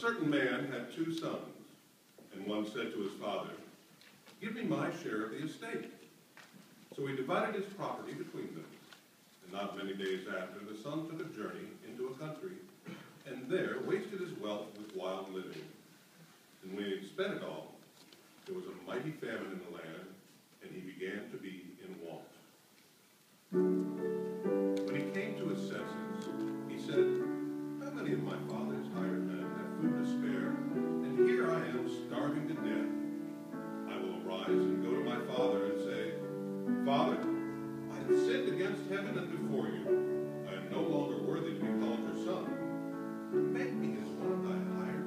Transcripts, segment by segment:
certain man had two sons, and one said to his father, Give me my share of the estate. So he divided his property between them. And not many days after, the son took a journey into a country, and there wasted his wealth with wild living. And when he had spent it all, there was a mighty famine in the land, against heaven and before you. I am no longer worthy to be called your son. Make me as one of thy hired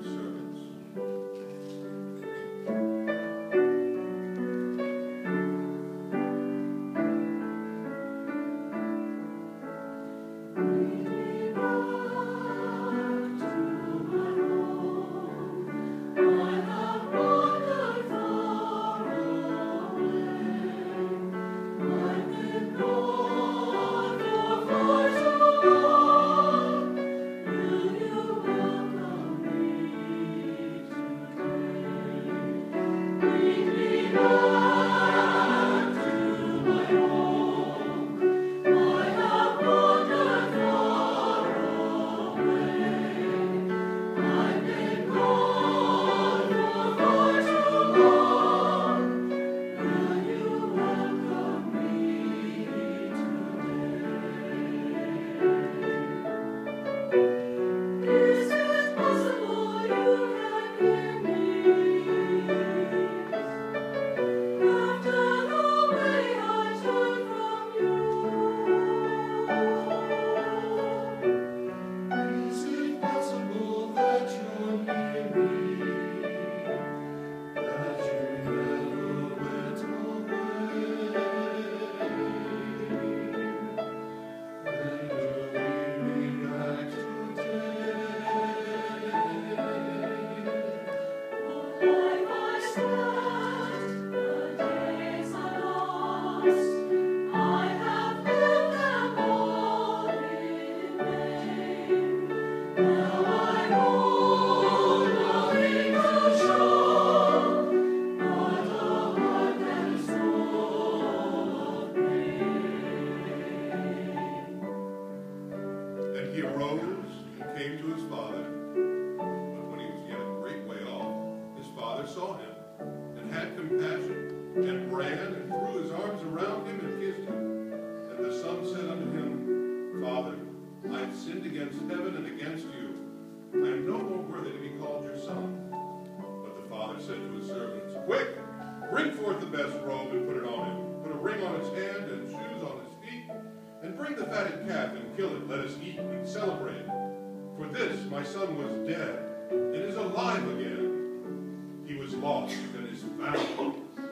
saw him, and had compassion, and ran and threw his arms around him and kissed him. And the son said unto him, Father, I have sinned against heaven and against you. I am no more worthy to be called your son. But the father said to his servants, Quick, bring forth the best robe and put it on him. Put a ring on his hand and shoes on his feet. And bring the fatted calf and kill it. Let us eat and celebrate. For this my son was dead and is alive again. Was lost and is found.